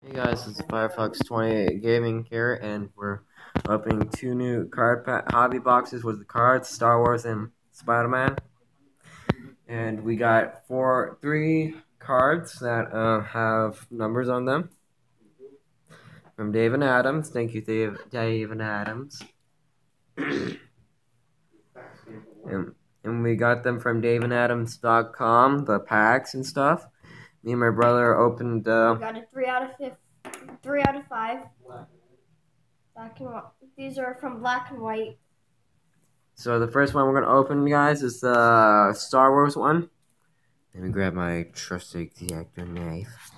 Hey guys, it's Firefox 28 Gaming here, and we're opening two new card hobby boxes with the cards, Star Wars and Spider-Man. And we got four, three cards that uh, have numbers on them. From Dave and Adams. Thank you, Dave, and Adams. and, and we got them from davidadams.com, the packs and stuff. Me and my brother opened. Uh, got a three out of fifth, three out of five. Black and white. These are from black and white. So the first one we're gonna open, guys, is the Star Wars one. Let me grab my trusty exacto knife.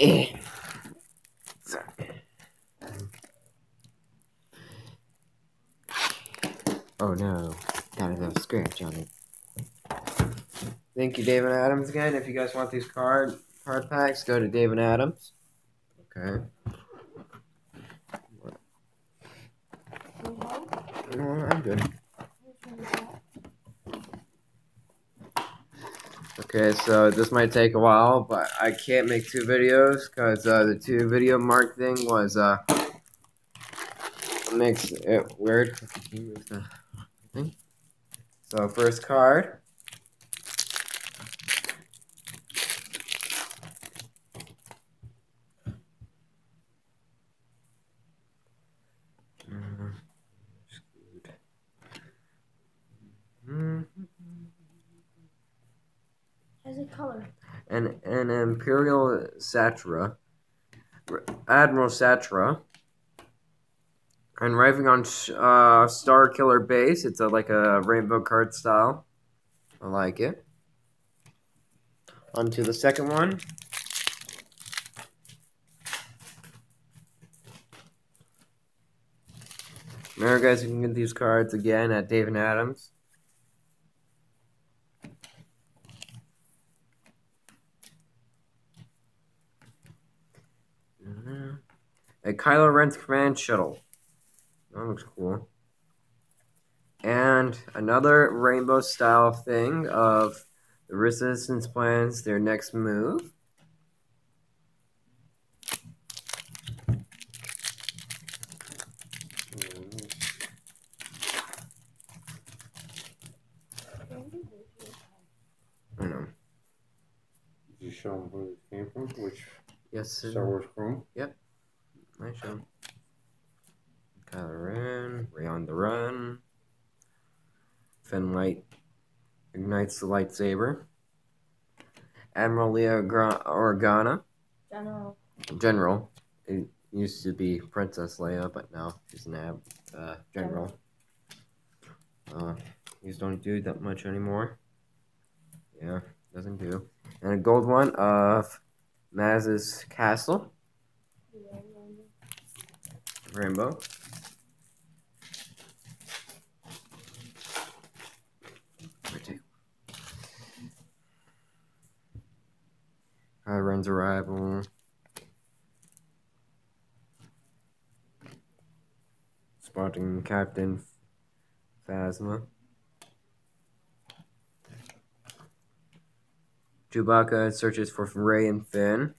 Eh. Oh no, got a little scratch on it. Thank you, David Adams, again. If you guys want these card card packs, go to David Adams. Okay. No, I'm good. Okay, so this might take a while, but I can't make two videos because uh, the two video mark thing was uh makes it weird. So first card. Has a color. An, an Imperial Satra, Admiral Satra, and arriving on uh, Star Killer base. It's a, like a rainbow card style. I like it. On to the second one. Remember, guys, you can get these cards again at Dave and Adams. A Kylo Ren's command shuttle. That looks cool. And another rainbow style thing of the Resistance plans their next move. I know. Did you show them where it came from? Which Yes, Star Wars Chrome? Yep. Nice show. Kylo Ren, Rey on the run. Finn Light ignites the lightsaber. Admiral Leia Organa. General. General. It used to be Princess Leia, but now she's an ab, uh, general. Uh, these don't do that much anymore. Yeah, doesn't do. And a gold one of Maz's castle. Rainbow. Ren's arrival. Spotting Captain Phasma. Chewbacca searches for Rey and Finn.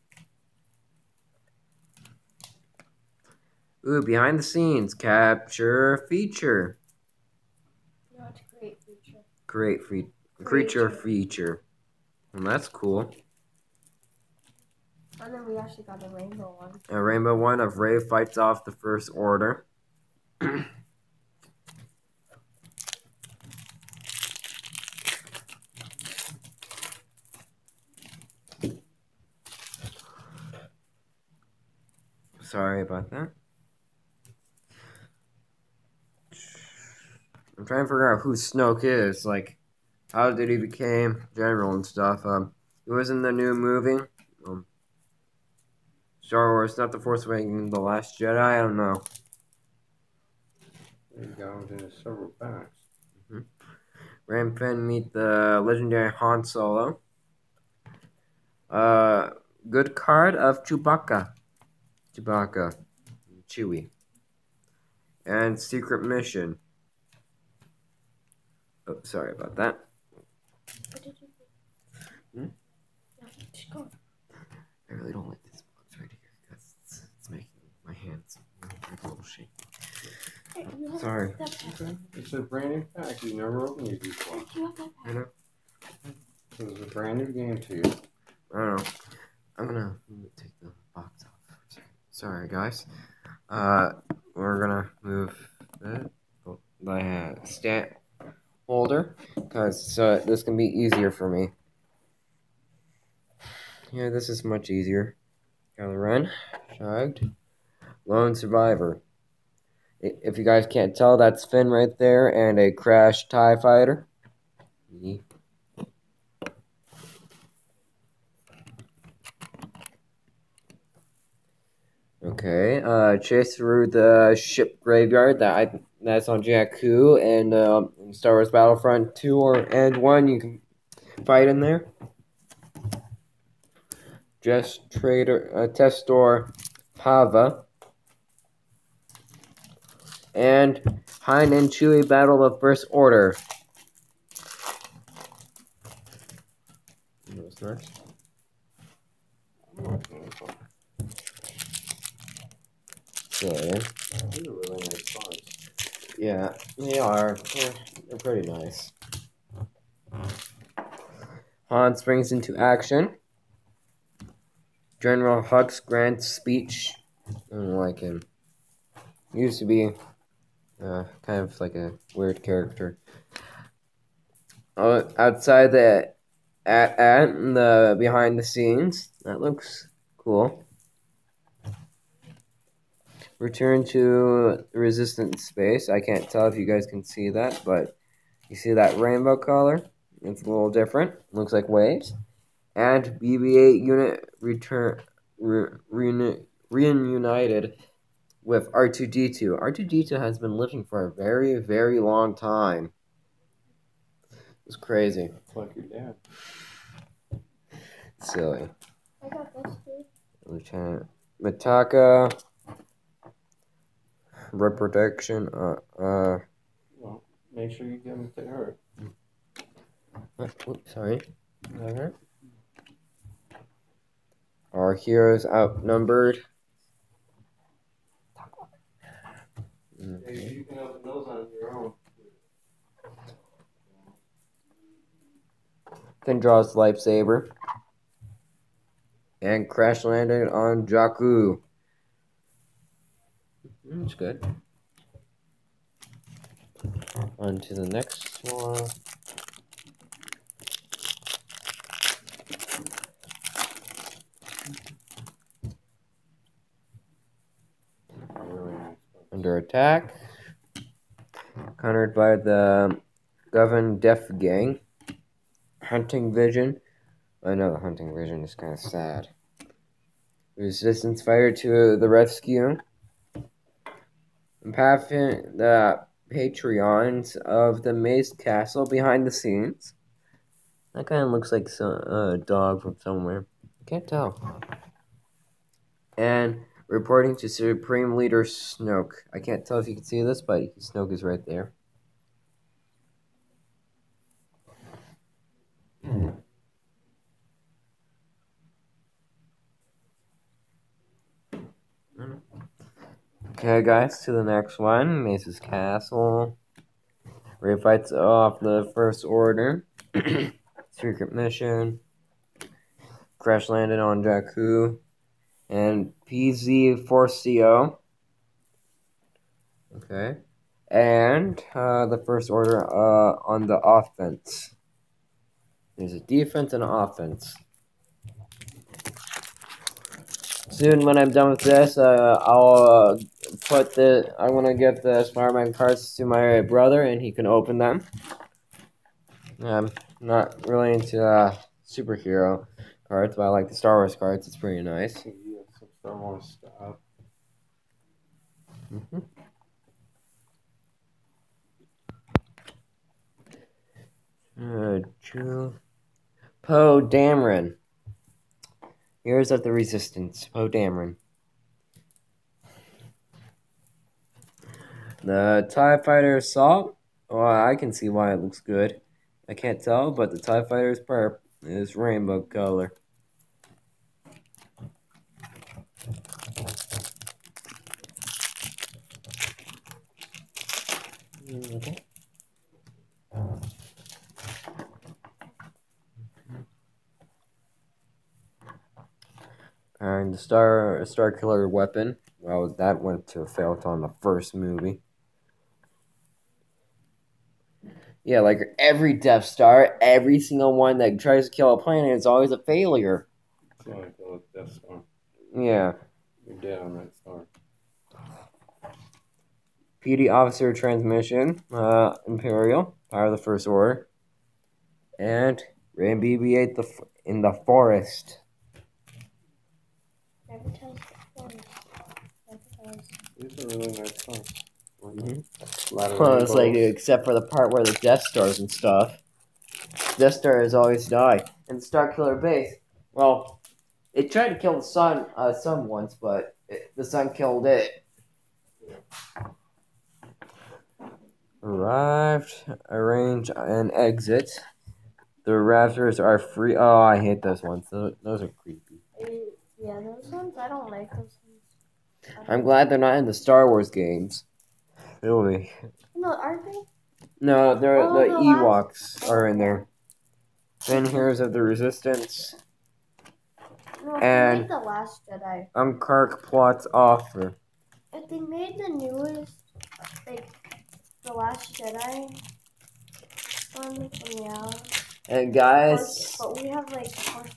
Ooh, behind the scenes, capture feature. No, it's great feature. Great fe creature feature. And that's cool. And then we actually got a rainbow one. A rainbow one of Rey fights off the First Order. Sorry about that. I'm trying to figure out who Snoke is. Like, how did he become general and stuff? Um, he was in the new movie. Um, Star Wars, not the Force Awakens, the Last Jedi. I don't know. There you go. There's several packs. Mm-hmm. Ram Finn meet the legendary Han Solo. Uh, good card of Chewbacca. Chewbacca. Chewie. And Secret Mission. Oh, sorry about that. Hmm? No, I really don't like this box right here because it's, it's making my hands a little shaky. Sorry. Okay. It's a brand new pack. You've never opened it before. I know. This is a brand new game to you. I don't know. I'm gonna take the box off. Sorry, guys. Uh, we're gonna move the, the uh, stand holder because so this can be easier for me. Yeah, this is much easier. Gotta run. Shrugged. Lone survivor. If you guys can't tell, that's Finn right there and a crashed TIE fighter. Ye- Okay, uh, chase through the ship graveyard that I, that's on Jakku and um, Star Wars Battlefront 2 or and 1. You can fight in there. Just trader, uh, Testor Pava. And Han and Chewie battle of First Order. What's next? So, These are really nice cards. Yeah, they are. They're, they're pretty nice. Han springs into action. General Hux grants speech. I don't like him. He used to be uh, kind of like a weird character. Uh, outside the at at the behind the scenes, that looks cool. Return to resistance space. I can't tell if you guys can see that, but you see that rainbow color? It's a little different. Looks like waves. And BB-8 unit return re, reuni- reunited with R2D2. R2D2 has been living for a very, very long time. It's crazy. It's like your dad. Silly. I got this too. Lieutenant Mitaka. Reproduction. Uh, uh, Well, make sure you give them to her. Oops, sorry. That hurt? Our heroes outnumbered. Okay. you can open those on your own. Finn draws lightsaber. And crash landed on Jakku. Mm, That's good. On to the next one. Under attack. Countered by the Guavian Death Gang. Hunting Vision. I know the Hunting Vision is kind of sad. Resistance Fighter to the rescue. The Patreons of the Maz's Castle behind the scenes. That kind of looks like some uh, dog from somewhere. I can't tell. And reporting to Supreme Leader Snoke. I can't tell if you can see this, but Snoke is right there. Okay, guys, to the next one. Maz's Castle. Rey fights off the First Order. Secret mission. Crash landed on Jakku. And PZ4CO. Okay. And uh, the First Order uh, on the offense. There's a defense and an offense. Soon, when I'm done with this, uh, I'll uh, put the. I want to give the Spider-Man cards to my brother, and he can open them. I'm not really into uh, superhero cards, but I like the Star Wars cards. It's pretty nice. Have some Star Wars stuff. Mhm. Uh, Drew. Poe Dameron. Heroes of the Resistance. Poe Dameron. The TIE Fighter Assault. Well, I can see why it looks good. I can't tell, but the TIE Fighter is purp is rainbow color. Okay. And the Star Star Killer weapon. Well, that went to a fail on the first movie. Yeah, like every Death Star, every single one that tries to kill a planet is always a failure. It's not like a Death Star. Yeah. You're dead on that star. PD Officer Transmission, uh, Imperial, Power of the First Order, and Ram BB-8 the f- in the Forest. Never tells the story. Never tells. These are really nice cars. Mhm. A lot of Well, it's like except for the part where the Death Stars and stuff. Death Star Stars always die, and the Star Killer base. Well, it tried to kill the sun, uh, sun once, but it, the sun killed it. Arrived, arrange, and exit. The Raptors are free. Oh, I hate those ones. Those, those are creepy. Yeah, those ones I don't like those ones. I I'm glad they're not in the Star Wars games. Really. No, aren't they? No, they're Oh, the the last- Ewoks are in there. Then Heroes of the Resistance. No, And- they made the Last Jedi. I'm Kirk Plot's offer. If they made the newest, like the Last Jedi one from. And guys, But we have like Force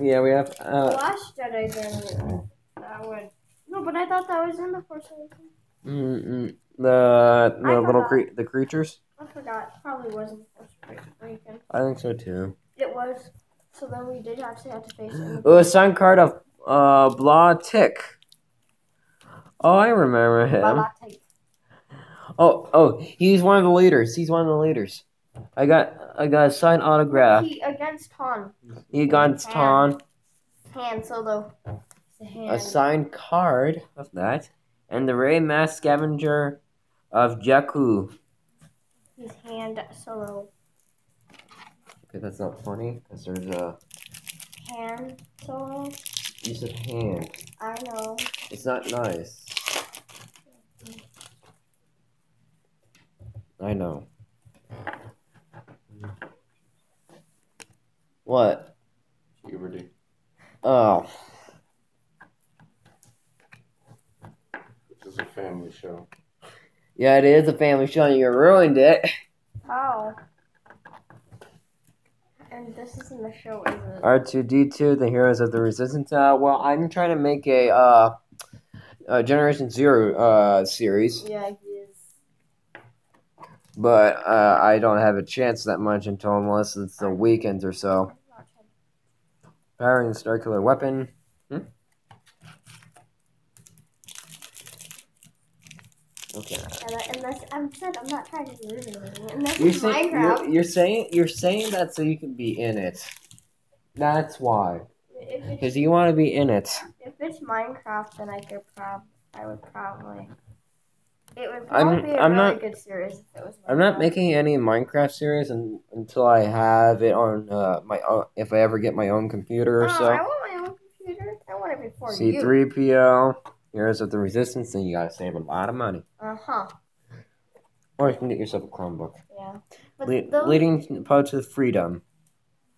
yeah, we have The uh, Last Jedi then that would. No, but I thought that was in the Force Awakens. mm, mm, the the I little cre- the creatures. I forgot. Probably wasn't Force I think so too. It was. So then we did actually have to face it. Oh, a sign card of uh Bala-Tik. Oh, I remember him. Bala-Tik. Oh, oh, he's one of the leaders. He's one of the leaders. I got I got a signed autograph. He against Han. He against Han. Han Solo. The hand. a signed card of that, and the Rey Mass Scavenger of Jakku. His hand Solo. Okay, that's not funny because there's a hand Solo. use of hand. I know. It's not nice. I know. What? Puberty. Oh, This is a family show. Yeah, it is a family show. and You ruined it. How? And this isn't a show, is it? R two D two, the Heroes of the Resistance. Uh, well, I'm trying to make a uh, a Generation Zero uh series. Yeah, he is. but uh, I don't have a chance that much until unless it's the weekends or so. Powering the Star Killer weapon. Okay. And, and that's, I'm said I'm not trying to do anything. And that's You're in saying Minecraft. you're, you're saying you're saying that so you can be in it. That's why. Because you want to be in it. if it's Minecraft, then I could prob I would probably. It would I'm- probably be a I'm really not- good series if it was. I'm not making any Minecraft series un, until I have it on uh, my own, if I ever get my own computer or Oh, so. I want my own computer. I want it before you. C3PO, Heroes of the Resistance, then you gotta save a lot of money. Uh huh. Or you can get yourself a Chromebook. Yeah. But Le- those, leading Poe to freedom.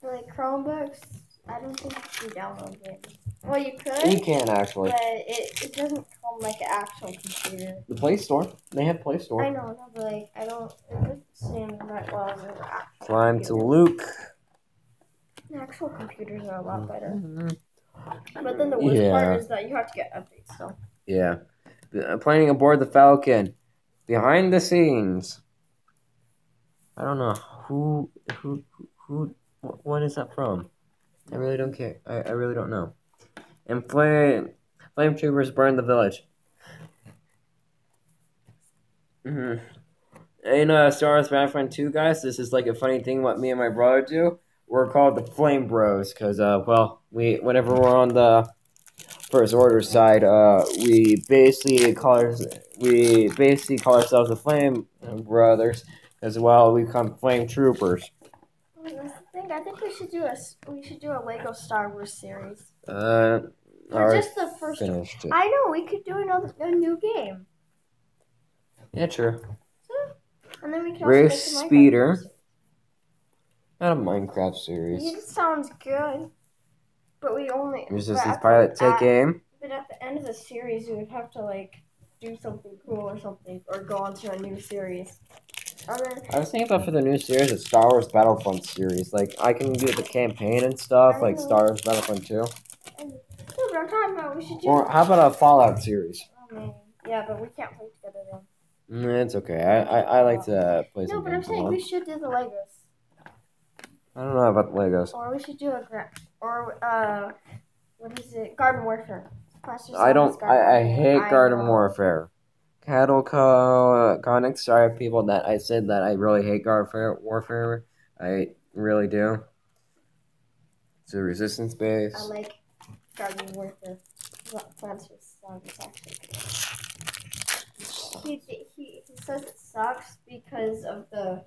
like Chromebooks, I don't think you can download it. Well, you could, You can actually. but it, it doesn't come like an actual computer. The Play Store. They have Play Store. I know, no, but like I don't. It doesn't seem that well as an actual. Climb to computer. Luke. Actual computers are a lot better. Mhm. But then the worst Yeah. part is that you have to get updates. So Yeah. Uh, Planning aboard the Falcon. Behind the scenes. I don't know who who who, what is that from? I really don't care. I, I really don't know. And flame flame troopers burn the village. hmm In uh, Star Wars Battlefront 2, guys, this is like a funny thing what me and my brother do. We're called the Flame Bros because, uh, well, we whenever we're on the First Order side, uh, we basically call our, we basically call ourselves the Flame Brothers as well. We become Flame Troopers. I think we should do a we should do a Lego Star Wars series. Uh, Or just the first. finished. I know we could do another a new game. Yeah, true. And then we can also Race make a Minecraft Speeder. Not a Minecraft series. It sounds good, but we only. But at the- Pilot take at- game. But at the end of the series, we would have to like do something cool or something, or go on to a new series. I was thinking about for the new series, a Star Wars Battlefront series. Like I can do the campaign and stuff, like Star Wars Battlefront 2. no, but I'm talking about we should do. Or how about a Fallout series? Oh, man. Yeah, but we can't play together then. Mm, it's okay. I, I, I like to play No, but I'm saying we should do the Legos, I don't know about Legos. or we should do a gra- or uh, what is it? Garden Warfare. I don't. I, I hate I Garden know. Warfare. Cattle Co. Conics. Sorry, people that I said that I really hate Garden Warfare. I really do. It's a resistance base. I like Garden Warfare. Plants Zombies actually. He, he, he says it sucks because of the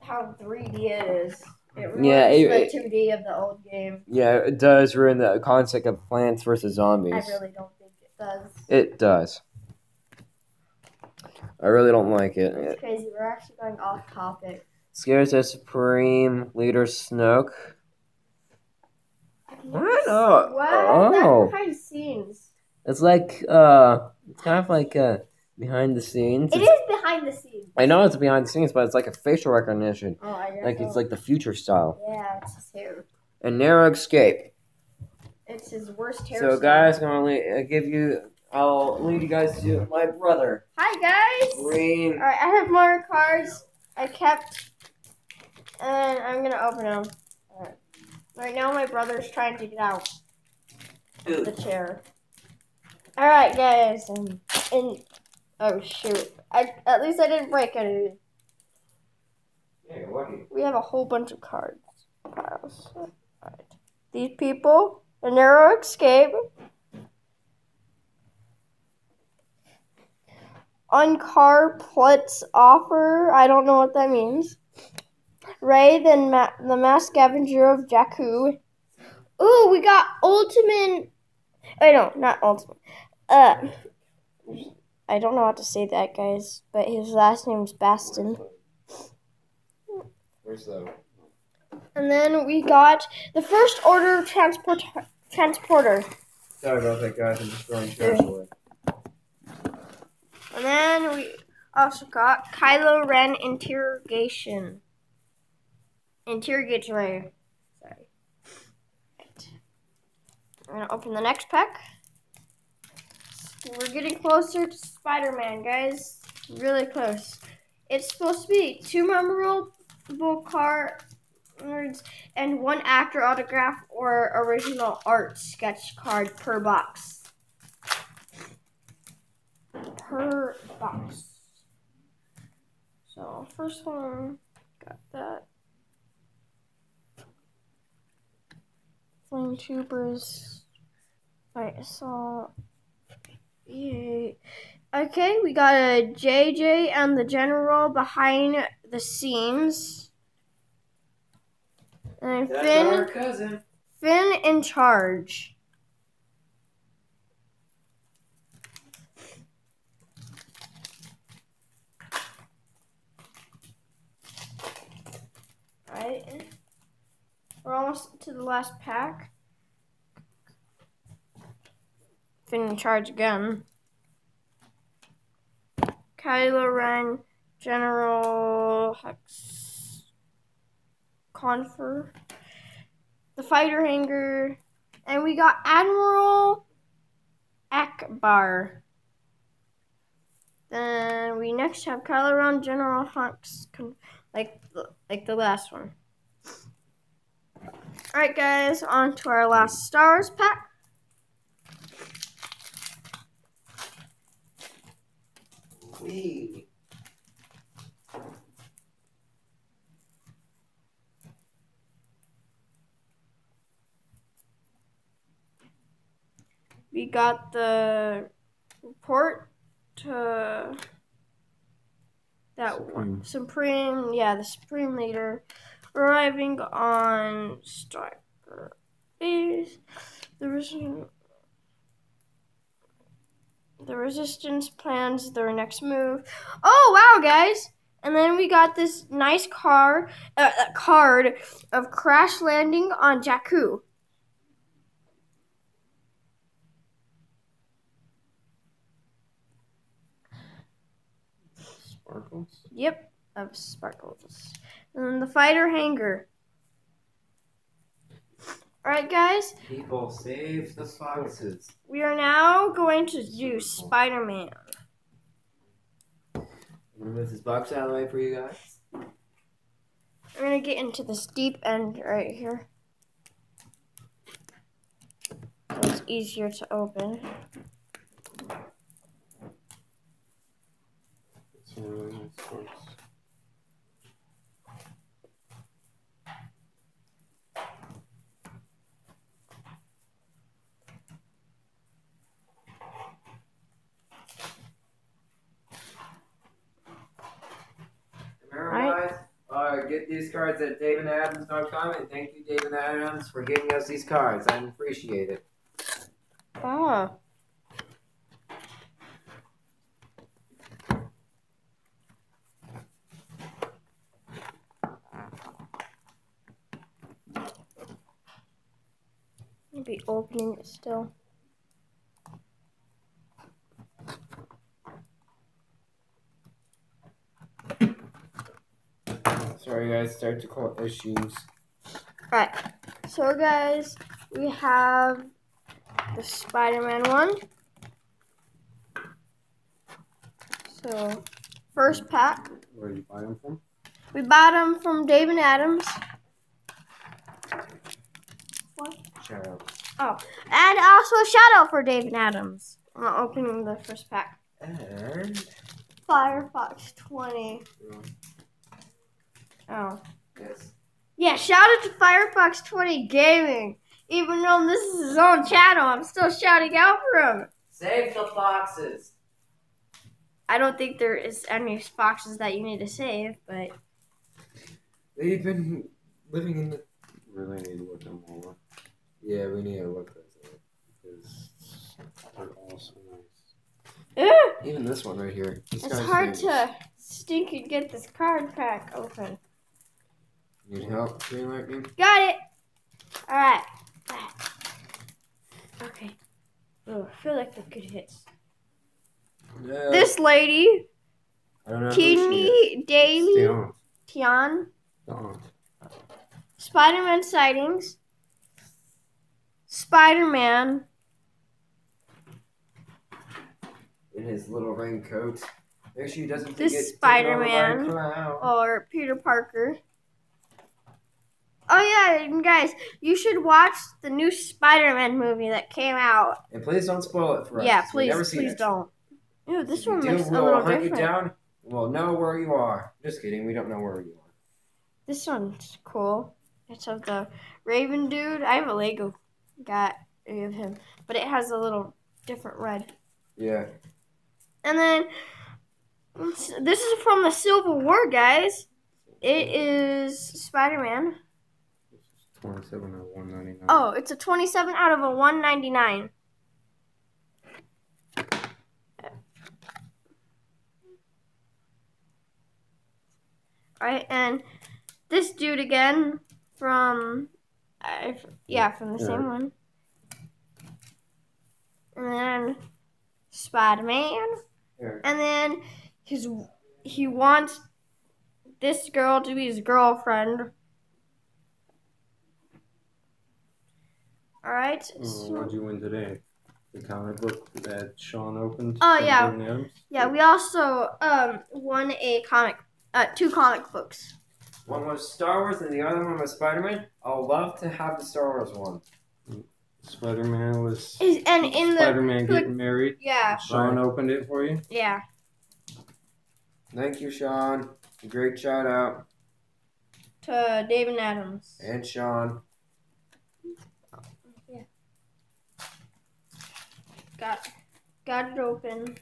how 3D it is. It ruins Yeah, it- the 2D of the old game. Yeah, it does ruin the concept of Plants vs Zombies. I really don't think it does. It does. I really don't like it. It's crazy. We're actually going off topic. scares the Supreme Leader Snoke. What? Oh, What? oh. That's behind the scenes. It's like uh, it's kind of like uh, behind the scenes. It It's- is behind the scenes. I know it's behind the scenes, but it's like a facial recognition. Oh, I guess Like it's like the future style. Yeah, it's his hair. A narrow escape. It's his worst hair. So, guys, I'm gonna uh, give you. I'll lead you guys to my brother, Hi, guys. Green. Alright, I have more cards I kept, and I'm gonna open them. Alright. Right now, my brother's trying to get out of the chair. Alright, guys, and, and oh shoot, I at least I didn't break any. Hey, lucky. We have a whole bunch of cards piles. Alright, these people, a narrow escape. Unkar Plutt's offer. I don't know what that means. Rey, then ma- the mass scavenger of Jakku. Ooh, we got Ultimate. Oh, no, not Ultimate. Uh, I don't know how to say that, guys, but his last name's Baston. Where's the? And then we got the first order transport transporter. Sorry about that, guys. I'm just throwing trash away. And then we also got Kylo Ren interrogation. Interrogate Rey. Sorry. Right. I'm gonna open the next pack. We're getting closer to Spider-Man, guys. Really close. It's supposed to be two memorable cards and one actor autograph or original art sketch card per box per box. So first one, got that. Flame tubers. Alright, so. Okay, we got a JJ and the general behind the scenes. And Finn cousin. Finn in charge. Right. We're almost to the last pack. Finn in charge again. Kylo Ren, General Hux, Confer, the fighter hanger, and we got Admiral Ackbar. Then we next have Kylo Ren, General Hux, like like the last one. All right, guys, on to our last Star Wars pack. We got the report to that one. Supreme, yeah, the Supreme Leader arriving on Striker Base. The Resi- the Resistance plans their next move. Oh wow, guys! And then we got this nice car, uh, uh, card of Crash Landing on Jakku. Sparkles. Yep, of sparkles. And then the fighter hanger. Alright, guys, People save the foxes. we are now going to do Spider Man. I'm gonna move this box out of the way for you guys. We're gonna get into this deep end right here. So it's easier to open. It's a really nice box. Remember, Right. guys, uh, get these cards at davidadams.com and thank you, David Adams, for giving us these cards. I appreciate it. Ah. Maybe opening it still. Sorry, guys, start to technical issues. Right. So, guys, we have the Spider Man one. So, first pack. Where do you buy them from? We bought them from David Adams. Shut up. Oh. And also a shout out for David Adams. I'm opening the first pack. And. Firefox 20. Oh. Yes. Yeah, shout out to Firefox 20 Gaming. Even though this is his own channel, I'm still shouting out for him. Save the foxes. I don't think there is any foxes that you need to save, but They've been living in the. Really need to look them over Yeah, we need to look those up. because they're all so nice. Ugh, Even this one right here. This it's hard famous. to stink and get this card pack open. Need help, Green Lightning? Got it. All right. Okay. Oh, I feel like they're good hits. No. This lady, I don't know. who she is. Teeny Daily Tian, on. Spider-Man sightings, Spider-Man, In his little raincoat. Make sure he doesn't This get taken over by Spider-Man. clown. or Peter Parker. Oh yeah, and guys, you should watch the new Spider-Man movie that came out. And please don't spoil it for us. Yeah, please, please it. don't. Ew, this one looks a little hunt different. You down. We'll know where you are. Just kidding. We don't know where you are. This one's cool. It's of the Raven dude. I have a Lego got of him, but it has a little different red. Yeah. And then this is from the Civil War, guys. It is Spider Man. 27 out of 199. Oh, it's a 27 out of a 199. Alright, and this dude again from, yeah, from the yeah. same one. And then Spider-Man. Yeah. And then his, he wants this girl to be his girlfriend. Alright, Oh, so- what'd you win today? The comic book that Sean opened. Oh, yeah. David Yeah, we also um won a comic, uh, two comic books. One was Star Wars and the other one was Spider Man. I'll love to have the Star Wars one. Spider Man was. Is and in the Spider Man click- getting married. yeah, Sean opened it for you. yeah. Thank you, Sean. Great shout out. To David Adams. And Sean. Got got it open.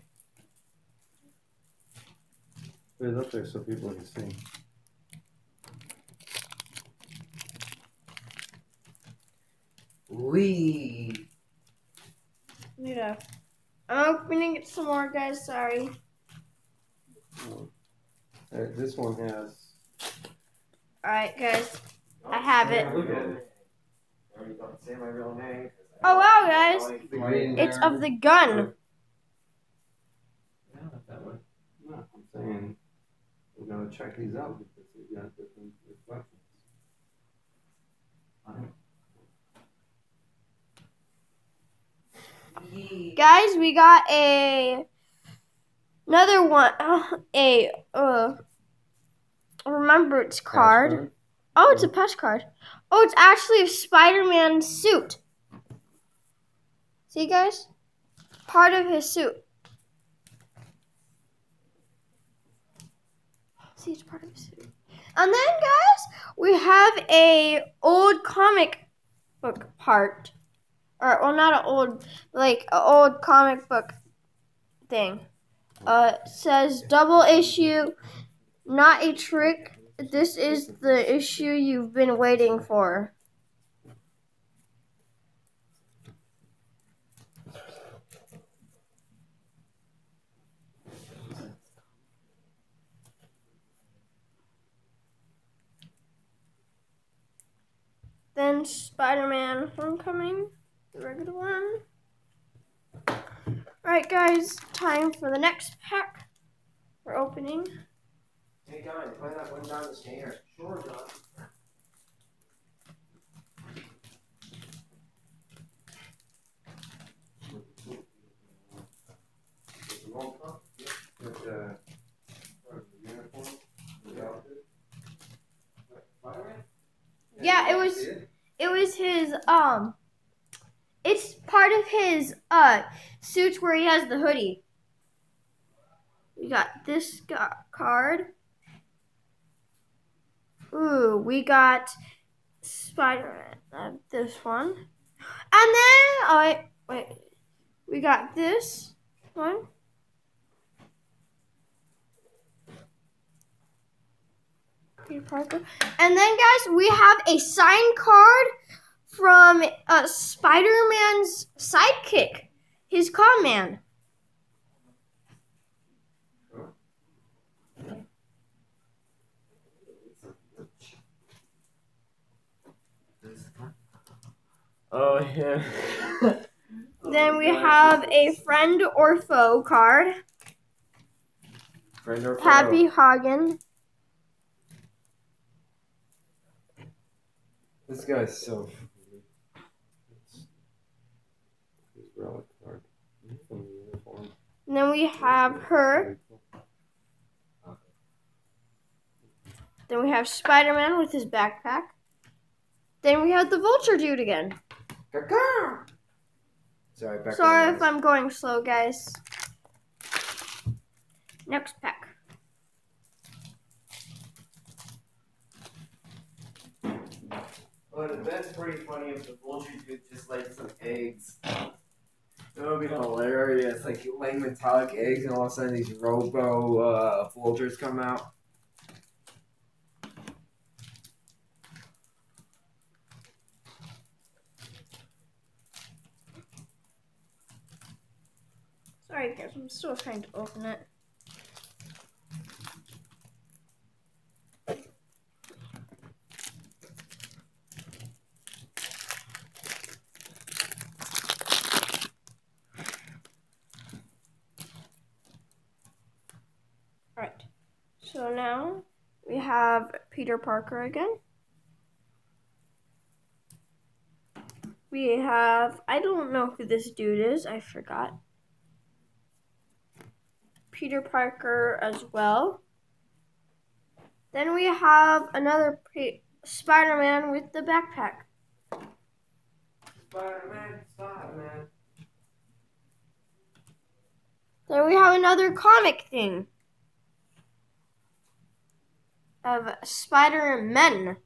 Put it up there so people can see. Wee. Yeah. I'm opening it some more, guys. Sorry. Oh, Uh, this one has. All right, guys. I have it. Look at it. Don't say my real name. Oh wow, guys. It's of the gun. No, not that one. No, I'm saying we're gonna check these out because they got different reflections. Guys, we got a another one. A uh remembrance card. Oh, it's a pest card. Oh, it's actually a Spider-Man suit. See, guys? Part of his suit. See, it's part of his suit. And then, guys, we have a old comic book part. Or, well, not an old, like, an old comic book thing. Uh, says double issue, not a trick. This is the issue you've been waiting for. Then Spider Man Homecoming, the regular one. Alright, guys, time for the next pack. We're opening. Hey, John, play that one down the stairs. Sure, John. With the, what, the uniform, the outfit. Spider-Man? Yeah, it was- See it? It his um it's part of his uh suit where he has the hoodie. We got this card. Ooh, we got Spider-Man. Uh, this one. And then oh wait, wait. We got this one. Peter Parker. And then, guys, we have a signed card from uh, Spider Man's sidekick, his con man. Oh, yeah. Then we have a friend or foe card. Friend or foe? Happy Hogan. This guy's so. It's his relic card. From the uniform. And then we have her. Then we have Spider Man with his backpack. Then we have the Vulture dude again. Sorry, back Sorry if I'm going slow, guys. Next pack. Well, that's pretty funny if the vulture dude just laid some eggs. That would be hilarious. Like laying metallic eggs, and all of a sudden these robo uh, vultures come out. Sorry, guys, I'm still trying to open it. Alright, so now we have Peter Parker again. We have, I don't know who this dude is, I forgot. Peter Parker as well. Then we have another Spider-Man with the backpack. Spider-Man, Spider-Man. Then we have another comic thing of Spider-Man.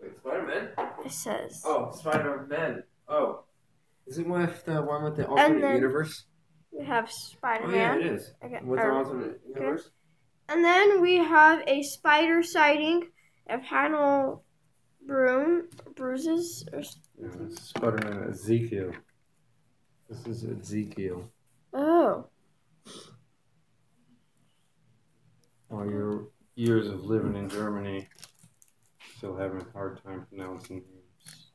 Wait, Spider-Man? It says. Oh, Spider-Man. Oh. Is it with the one with the alternate universe? We have Spider Man. Oh, yeah, Spider-Man. it is. Okay, With the or- alternate universe? And then we have a spider sighting of Hannibal Broom bruises. Or, s- Yeah, Spider-Man Ezekiel. This is Ezekiel. oh. oh All your years of living in Germany, still having a hard time pronouncing names.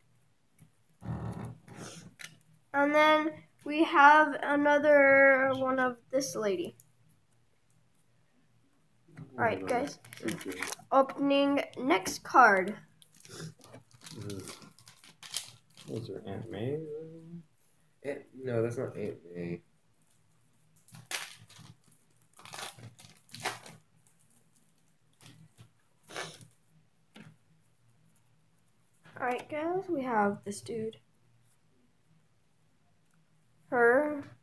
And then we have another one of this lady. All right, guys. Okay. Opening next card. Mm. Was there Aunt May? Aunt, no, that's not Aunt May. All right, guys. We have this dude. Her.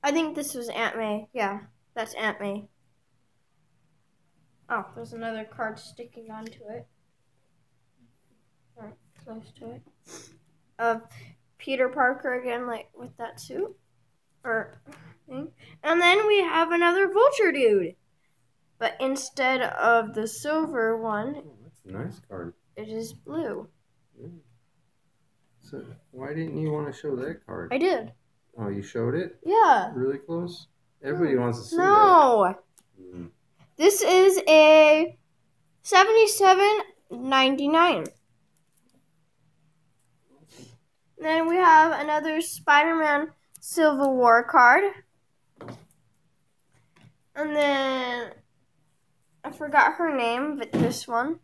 I think this was Aunt May. Yeah, that's Aunt May. Oh, there's another card sticking onto it. Right, close to it. Of Peter Parker again, like with that suit or thing. And then we have another Vulture dude, but instead of the silver one, Oh, that's a nice card. it is blue. So why didn't you want to show that card? I did. Oh, you showed it Yeah. really close. Everybody wants to see that. No. Mm. This is a seventy-seven ninety-nine. Then we have another Spider-Man Civil War card. And then I forgot her name, but this one.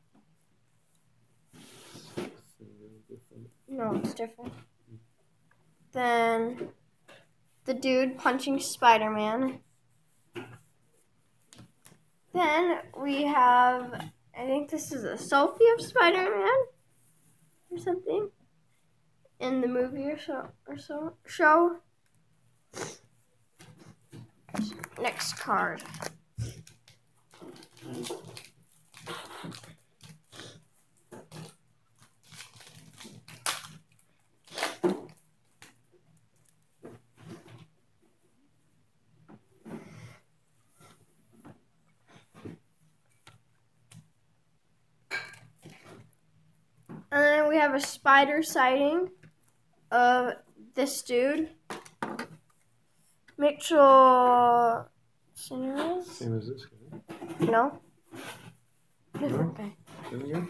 No, it's different. Then the dude punching Spider-Man. Then we have, I think this is a selfie of Spider-Man or something in the movie or so or so show. Next card. And then we have a spider sighting of this dude. Mitchell Cineras? Same as this guy. No. Different guy. There we go.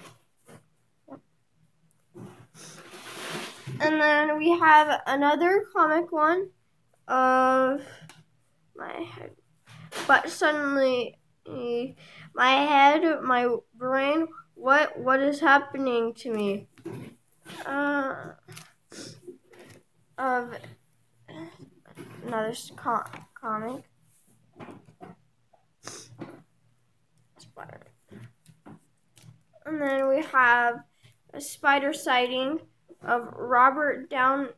And then we have another comic one of my head. But suddenly my head, my brain, what what is happening to me? Uh of another s- co- comic. Spider. And then we have a spider sighting of Robert Down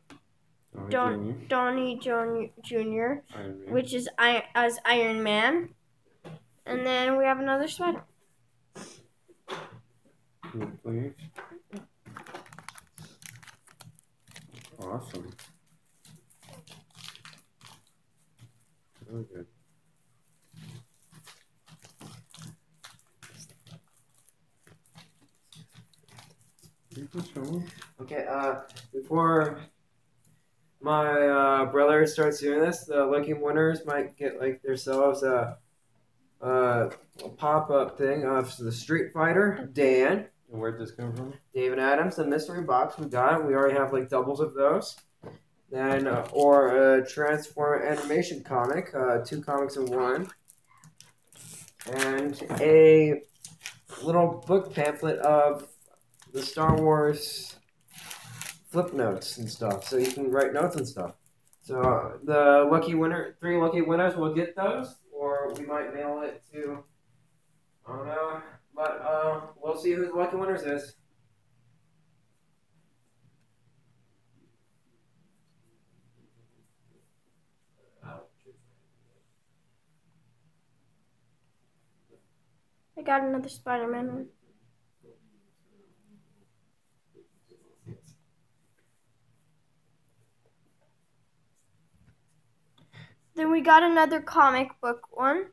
Don- Downey Jr., which is I- as Iron Man. And then we have another spider. Place. Awesome. Really good. Okay, uh, before my uh, brother starts doing this, the lucky winners might get like themselves a, a, a pop up thing of the Street Fighter, Dan, And where'd this come from? David Adams, the mystery box. We got. We already have like doubles of those. Then, uh, or a Transformer animation comic, uh, two comics in one, and a little book pamphlet of the Star Wars flip notes and stuff, so you can write notes and stuff. So uh, the lucky winner, three lucky winners will get those, or we might mail it to. I don't know, but uh, we'll see who the lucky winners is. I got another Spider Man one. Then we got another comic book one.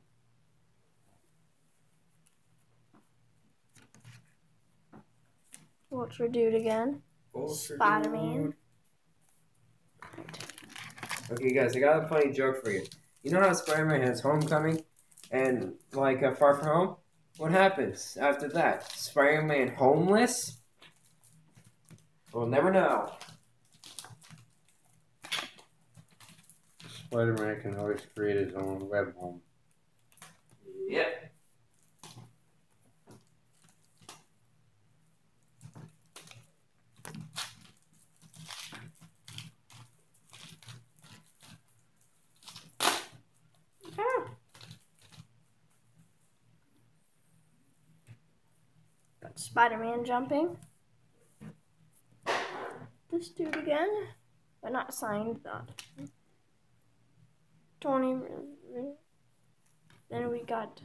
Vulture Dude again. Spider-Man. Okay, guys, I got a funny joke for you. You know how Spider-Man has Homecoming, And like uh, Far From Home, what happens after that? Spider-Man homeless? We'll never know. Spider-Man can always create his own web home. Yep. Got Spider-Man jumping. This dude again, but not signed that. Tony. Then we got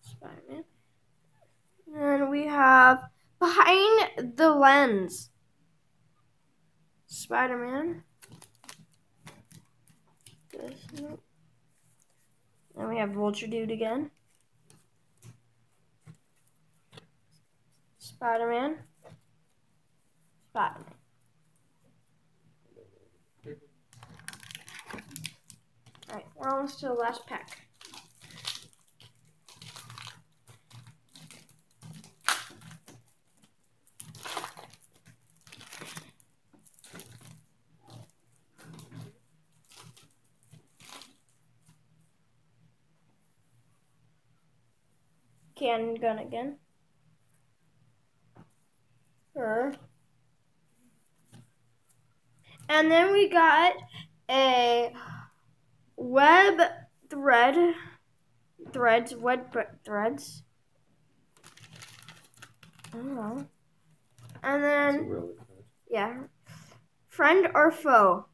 Spider-Man. And we have behind the lens. Spider-Man. This. Then we have Vulture Dude again. Spider-Man. Spider-Man. Alright, we're almost to the last pack. Cannon gun again. Her. And then we got a web thread threads web threads. I don't know. And then yeah, friend or foe.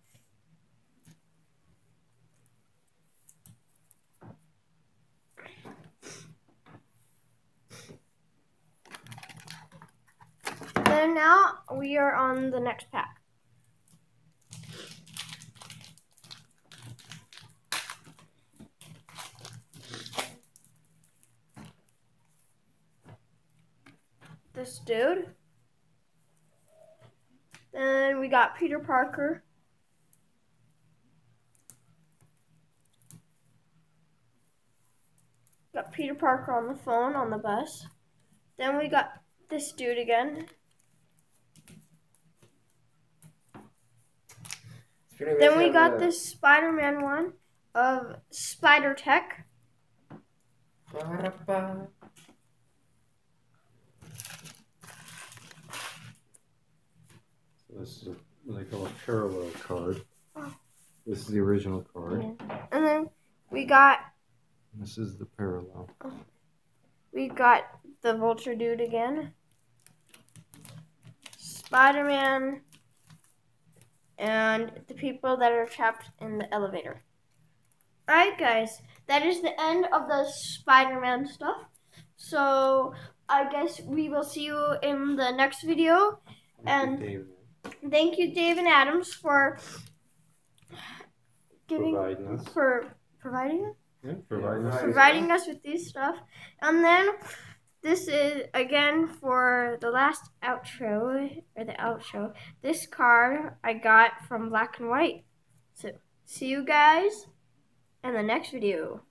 And now we are on the next pack. This dude. Then we got Peter Parker. Got Peter Parker on the phone on the bus. Then we got this dude again. Then we got this Spider-Man one of Spider Tech. Ba-da-ba. So this is a, what they call a parallel card. This is the original card. And then we got This is the parallel. we got the Vulture dude again. Spider-Man and the people that are trapped in the elevator. Alright guys, that is the end of the Spider-Man stuff. So I guess we will see you in the next video. And- Thank you, Dave and Adams, for giving providing us. for providing us. Yeah, providing us. providing us with these stuff. And then this is again for the last outro or the outro. This card I got from Black and White. So see you guys in the next video.